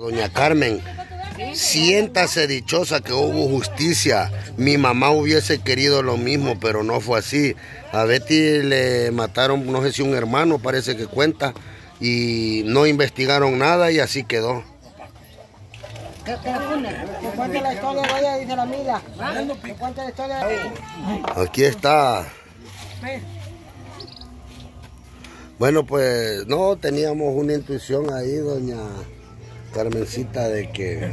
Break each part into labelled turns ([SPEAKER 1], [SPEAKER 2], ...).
[SPEAKER 1] Doña Carmen, siéntase dichosa que hubo justicia. Mi mamá hubiese querido lo mismo, pero no fue así. A Betty le mataron, no sé si un hermano, parece que cuenta, y no investigaron nada y así quedó. Aquí está. Bueno, pues no teníamos una intuición ahí, doña Carmencita, de que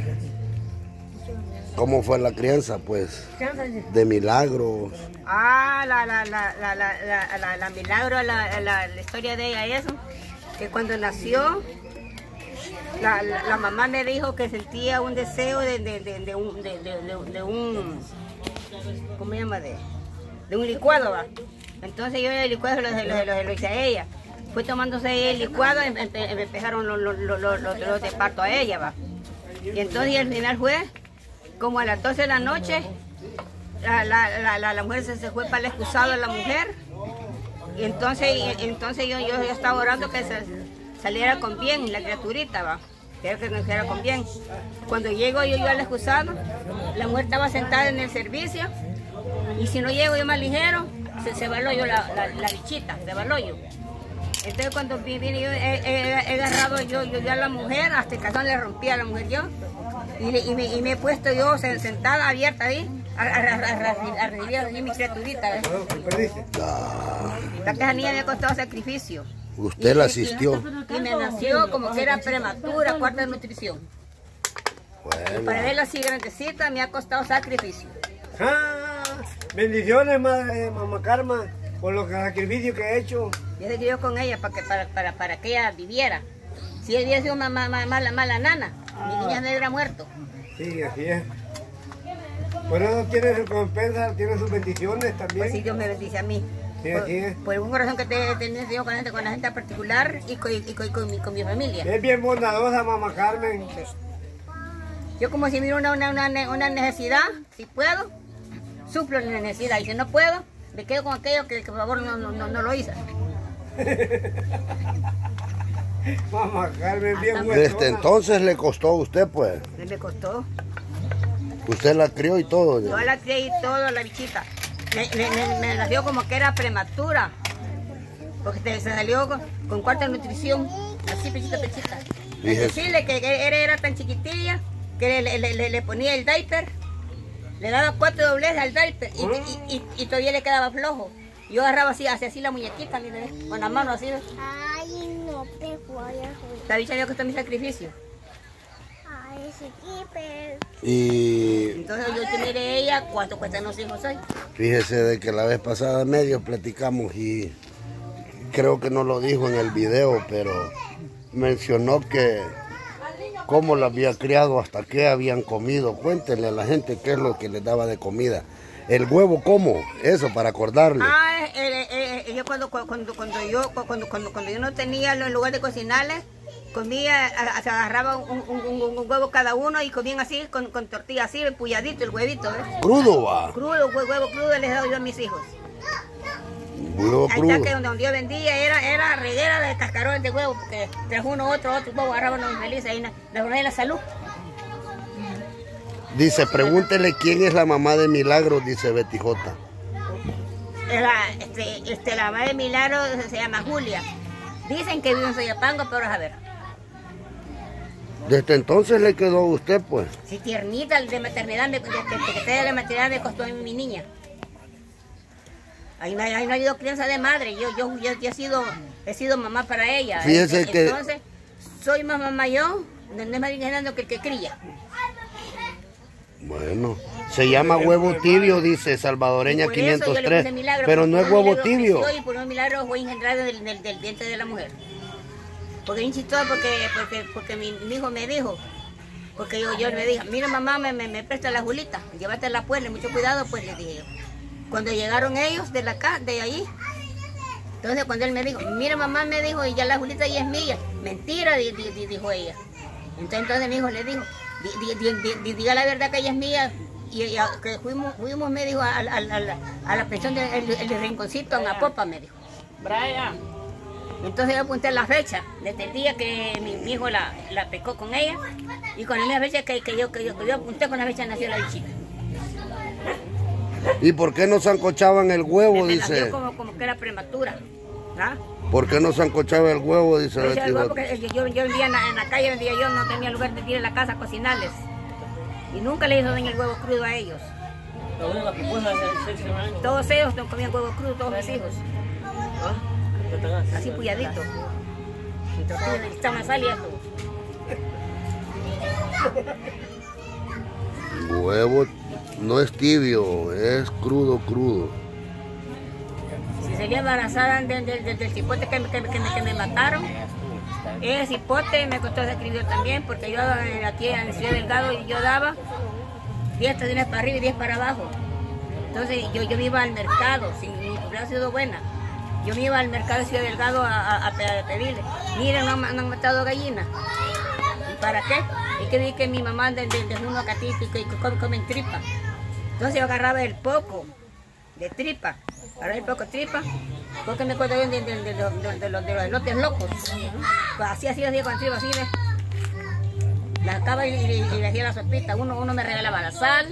[SPEAKER 1] cómo fue la crianza, pues, de milagros.
[SPEAKER 2] Ah, la, la, la, la, la, la, la milagro, la, la, la historia de ella, eso, que cuando nació, la, la, mamá me dijo que sentía un deseo de, de, de, de un, de, un, ¿cómo se llama? De un licuado, va. Entonces yo el licuado lo, lo, lo- lo hice a ella. Fue tomándose el licuado, em- em- em- empezaron los, los, los, los, de parto a ella, va. Y entonces al final fue, como a las 12 de la noche, la, la, la, la, mujer se, fue para el excusado de la mujer. Y entonces, entonces yo, yo, yo estaba orando que saliera con bien la criaturita, va. Quiero que nos saliera con bien. Cuando llego yo, yo al excusado, la mujer estaba sentada en el servicio. Y si no llego yo más ligero, se, se baló yo la, bichita, se baló yo. Entonces cuando vi- vine yo, he, he- he agarrado yo, yo, yo a la mujer, hasta el calzón le rompí a la mujer yo. Y, le- y me, y me he puesto yo sen- sentada, abierta ahí, a, a, a, a, a recibir a mi criaturita. ¿ves? La niña me ha costado sacrificio.
[SPEAKER 1] Usted la asistió.
[SPEAKER 2] Y me nació como que era prematura, cuarta de nutrición.
[SPEAKER 1] Bueno,
[SPEAKER 2] Para verla así grandecita me ha costado sacrificio.
[SPEAKER 3] Ah, bendiciones, ma- eh, mamá Karma, por los sacrificios que he hecho.
[SPEAKER 2] Yo se crió con ella para que, para, para, para que ella viviera. Si ella hubiera sido una ma- ma- mala, mala nana, mi niña no hubiera muerto.
[SPEAKER 3] Sí, así es. Por eso tiene su recompensa, tiene sus bendiciones
[SPEAKER 2] Pues
[SPEAKER 3] también.
[SPEAKER 2] si Dios me bendice a mí.
[SPEAKER 3] Sí,
[SPEAKER 2] por,
[SPEAKER 3] así es.
[SPEAKER 2] por un corazón que te tenido yo con la gente, con la gente particular y con, y con- con mi, con mi familia.
[SPEAKER 3] Es bien bondadosa, mamá Carmen.
[SPEAKER 2] Yo como si miro una, una, una, una necesidad, si puedo, suplo la necesidad. Y si no puedo, me quedo con aquello que, que por favor no, no, no, no lo hice.
[SPEAKER 3] Mamá Carmen, bien buena.
[SPEAKER 1] desde entonces le costó a usted, pues.
[SPEAKER 2] Me costó.
[SPEAKER 1] Usted la crió y todo.
[SPEAKER 2] Yo la crié y todo, la bichita. Me, me, me- me nació como que era prematura. Porque te- se salió con, con cuarta nutrición. Así, pechita, pechita. Decirle que que era, era tan chiquitilla que le, le- le- le ponía el diaper. Le daba cuatro dobleces al diaper y, y- y- y todavía le quedaba flojo. Yo agarraba así, hacía así la muñequita, mire, con la mano así.
[SPEAKER 4] Ay, no te vayas.
[SPEAKER 2] La bicha me costó mi sacrificio.
[SPEAKER 4] Ay, sí, pero...
[SPEAKER 1] Y
[SPEAKER 2] Entonces yo te miré ella, cuánto cuestan los hijos hoy.
[SPEAKER 1] fíjese de que la vez pasada medio platicamos y creo que no lo dijo en el video, pero mencionó que cómo la había criado, hasta qué habían comido. Cuéntenle a la gente qué es lo que les daba de comida. El huevo, ¿cómo? Eso, para acordarle.
[SPEAKER 2] Ah, eh, eh, eh, yo cuando, cuando, cuando yo cuando, cuando, cuando yo no tenía el lugar de cocinarles, comía, se agarraba un, un- un- un huevo cada uno y comían así, con, con tortilla así, empulladito el huevito, ¿ves?
[SPEAKER 1] Crudo va.
[SPEAKER 2] Crudo, hue- huevo crudo les he dado yo a mis hijos.
[SPEAKER 1] Huevo
[SPEAKER 2] Ahí está que donde, yo vendía era, era reguera de cascarones de huevo, porque tras uno, otro, otro huevo agarraban los infelices ahí, na- la la salud.
[SPEAKER 1] Dice, pregúntele quién es la mamá de Milagros, dice Betty J.
[SPEAKER 2] La, este, este, la madre de Milagro se llama Julia. Dicen que vive en Soyapango, pero a ver.
[SPEAKER 1] Desde entonces le quedó a usted, pues.
[SPEAKER 2] Si tiernita de maternidad, me, de, de- la maternidad me costó mi niña. Ahí no, ahí no ha habido crianza de madre. Yo, yo, yo, yo he, sido, he sido mamá para ella.
[SPEAKER 1] Fíjese
[SPEAKER 2] Eh,
[SPEAKER 1] que-
[SPEAKER 2] Entonces, soy más mamá yo, no es más que el que cría.
[SPEAKER 1] Bueno, se llama huevo tibio, dice salvadoreña
[SPEAKER 2] Por eso yo le
[SPEAKER 1] 503,
[SPEAKER 2] puse milagro,
[SPEAKER 1] pero no es huevo tibio.
[SPEAKER 2] Y por un milagro fue engendrado del, del, del vientre de la mujer. Porque chistoso, porque, porque, porque mi, mi hijo me dijo, porque yo, yo le dije, mira mamá, me, me, me presta la Julita, llévatela pues, le mucho cuidado, pues le dije yo. Cuando llegaron ellos de la casa, de ahí, entonces cuando él me dijo, mira mamá, me dijo, y ya la Julita ya es mía. Mentira, di- di- di- dijo ella. Entonces, entonces mi hijo le dijo, "Di- di- di- di- di- diga la verdad que ella es mía. Y, y a- que fuimos, fuimos, me dijo, a, a- a la- a la pensión del el, el rinconcito en Apopa, me dijo.
[SPEAKER 5] Brian,
[SPEAKER 2] Entonces yo apunté la fecha, desde el día que mi, mi hijo la, la pescó con ella, y con la misma fecha que, que yo, que, yo, que yo apunté con la fecha nació la bichita.
[SPEAKER 1] ¿Y por qué no zancochaban el huevo?
[SPEAKER 2] Me
[SPEAKER 1] Dice.
[SPEAKER 2] como, como que era prematura. ¿Ah?
[SPEAKER 1] ¿Por qué no zancochaba el huevo? Dice Betty
[SPEAKER 2] ¿sabes
[SPEAKER 1] J.
[SPEAKER 2] Porque yo, yo vendía en la, en la calle, vendía yo, no tenía lugar de ir a la casa a cocinarles. Y nunca le hizo daño el huevo crudo a ellos.
[SPEAKER 5] El.
[SPEAKER 2] Todos ellos no comían huevo crudo, todos mis hijos.
[SPEAKER 5] ¿Ah?
[SPEAKER 2] Así puyadito. Sal y esto.
[SPEAKER 1] Huevo no es tibio, es crudo, crudo.
[SPEAKER 2] Salía embarazada de- de- de- del cipote que, me- que, me- que me- mataron, ese cipote me costó escribir también, porque yo aquí en Ciudad Delgado yo daba 10 estaciones para arriba y 10 para abajo. Entonces yo, yo me iba al mercado, si mi hubiera sido buena. Yo me iba al mercado de Ciudad Delgado a, a- a pe- a pedirle, miren, no, no han matado gallinas. ¿Y para qué? Es que vi que mi mamá de, de, de uno catito y que, que comen, comen tripa. Entonces yo agarraba el poco de tripa, agarraba el poco de tripa, porque me acuerdo bien de, de, de, los- de, de de elotes locos. Pues así, así, así, con tripa, así, ¿ves? La sacaba y, y- y le hacía la sopita. Uno, uno me regalaba la sal,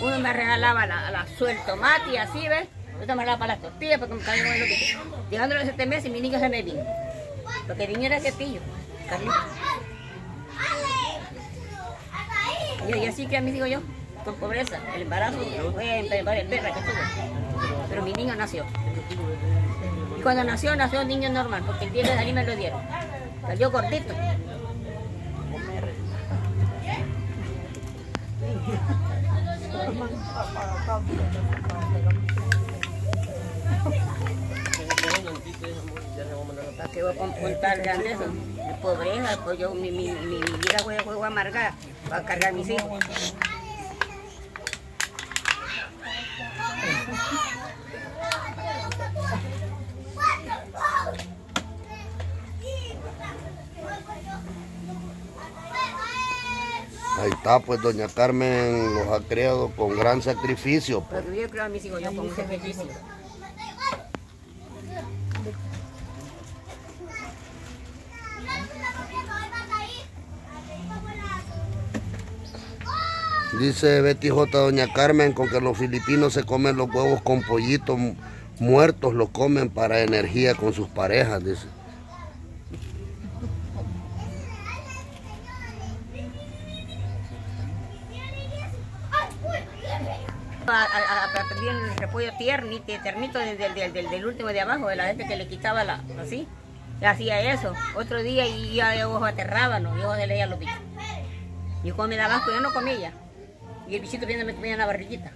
[SPEAKER 2] uno me regalaba la, la suel tomate y así, ¿ves? Otro me regalaba para las tortillas porque me caía el loquito. Llegando a los siete meses, mi niño se me vino. Porque el niño era quietillo, Carlito. Y, y así que a mí digo yo, con pobreza, el embarazo fue en varias perras que tuve. Pero mi niño nació. Y cuando nació, nació un niño normal, porque el día de salir me lo dieron. Salió gordito. ¿Para qué voy a contar grande? De pobreza, pues yo, mi, mi, mi, vida fue, fue amargada para cargar mis hijos.
[SPEAKER 1] Ahí está, pues doña Carmen los ha criado con gran sacrificio. pues.
[SPEAKER 2] Porque yo creo a mis hijos yo con un sacrificio.
[SPEAKER 1] Dice Betty J. Doña Carmen con que los filipinos se comen los huevos con pollitos mu- muertos, los comen para energía con sus parejas, dice.
[SPEAKER 2] Aprendí el repollo tierni, ternito del, del, del, del- del último de abajo, de la gente que le quitaba la, así. Hacía eso. Otro día y ya yo aterraba, ¿no? Yo se leía los bichos. Y cuando me daba asco, yo no comía. Y el bichito viendo me comía la barriguita.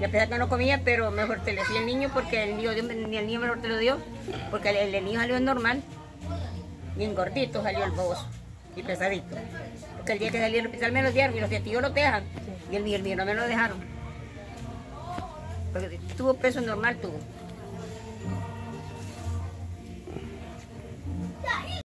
[SPEAKER 2] Y a pesar que no comía, pero me fortalecía el niño porque el niño, ni el niño te lo dio, porque el, el niño salió normal, bien gordito salió el baboso y pesadito. Porque el día que salí al hospital me lo dieron y los tíos lo dejan, y el mío, el mío no me lo dejaron. Porque tuvo peso normal, tuvo.